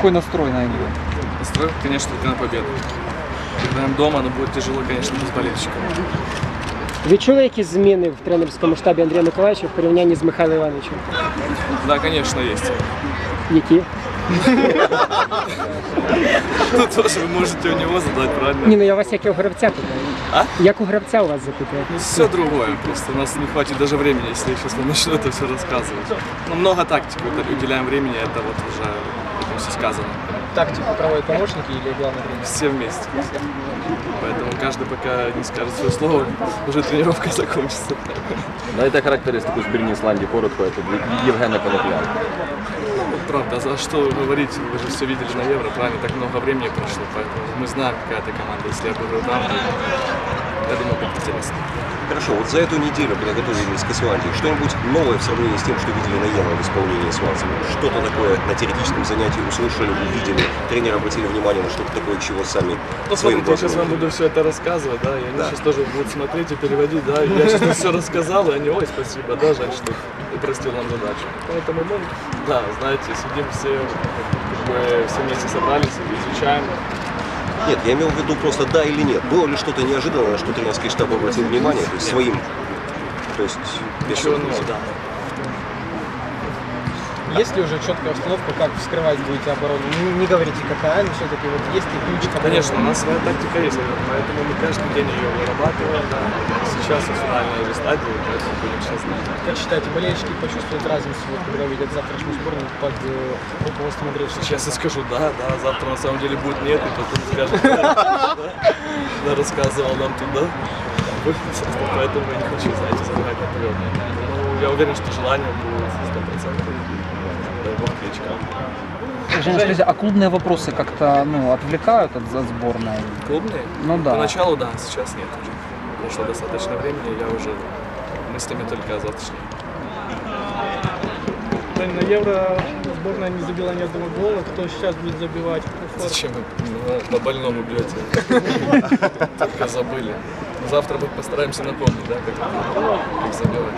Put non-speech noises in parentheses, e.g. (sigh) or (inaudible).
Какой настрой на игру? Настрой, конечно, только на победу. Играем дома, но будет тяжело, конечно, без болельщиков. Відчули якісь зміни в тренерському штабі Андрія Миколаївича в порівнянні з Михайлом Івановичем? Да, конечно, есть. Які? Ну, тоже вы можете у него задать, правильно? Ні, ну я вас як і у гравця питаю. А? Як у гравця у вас запитую? Ну, все другое, просто у нас не хватит даже времени, если я сейчас вам начну это все рассказывать. Но много тактик уд- уделяем времени, это вот уже этим все сказано. Тактику проводят помощники или главный тренер? Все вместе. Поэтому каждый пока не скажет свое слово, уже тренировка (laughs) закончится. Дайте характеристику збірні Ісландії коротко, це Євгена Конопля. Правда, за что вы говорите, вы же все видели на Евро, правильно, так много времени прошло, поэтому мы знаем, какая это команда. Если я буду там, то я думаю, будет интересно. Хорошо, вот за эту неделю, когда готовились к Исландии, что-нибудь новое в сравнении с тем, что видели на Евро в исполнении Сванцева? Что-то такое на теоретическом занятии услышали, увидели, тренеры обратили внимание на что-то такое, чего сами Ну, своим смотрите, я сейчас вам буду все это рассказывать, да, и они сейчас тоже будут смотреть и переводить, да, и я сейчас все рассказал, и они, ой, спасибо, да, жаль, что упростил нам задачу. Поэтому мы, да, знаете, сидим все, как бы, все вместе собрались, изучаем. Нет, я имел в виду просто да или нет. Было ли что-то неожиданное, на что тренерский штаб обратил внимание, то есть своим, то есть без Ничего нового. Есть ли уже четкая установка, как вскрывать будете оборону? Не, не говорите какая, но все-таки вот есть ли ключ к обороне? Конечно, у нас своя тактика есть, поэтому мы каждый день ее вырабатываем, да. Сейчас в финальной уже стадии, поэтому будем сейчас знать. Как считаете, болельщики почувствуют разницу, вот, когда увидят завтрашнюю сборную под э, руководством Андрея? Сейчас я скажу, да, да, завтра на самом деле будет нет, и потом скажут, да, рассказывал нам туда. Поэтому я не хочу, знаете, забирать наперед. Ну, я уверен, что желание будет 100%. Кличка. Женя, скажите, а клубные вопросы как-то ну, отвлекают от, от сборной? Клубные? Ну да. Поначалу, да, сейчас нет уже. Прошло достаточно времени, я уже мыслями только о завтрашнем. На Евро сборная не забила ни одного гола. Кто сейчас будет забивать? Зачем вы по больному бьете? Только забыли. Завтра мы постараемся напомнить, да, как, как забивать.